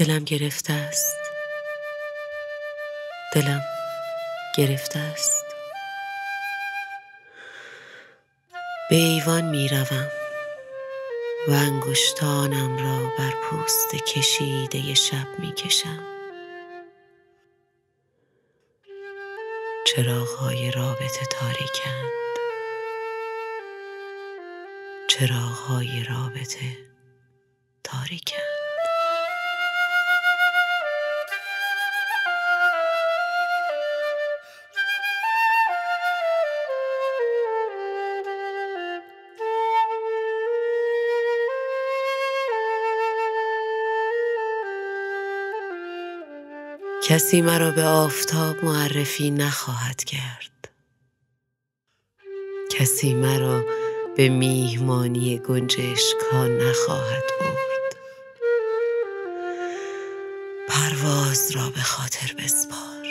دلم گرفته است. دلم گرفته است. به ایوان می روم و انگشتانم را بر پوست کشیده شب می کشم. چراغهای رابطه تاریکند چراغهای رابطه تاریکند کسی مرا به آفتاب معرفی نخواهد کرد. کسی مرا به میهمانی گنجشکها نخواهد برد. پرواز را به خاطر بسپار.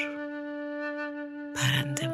پرنده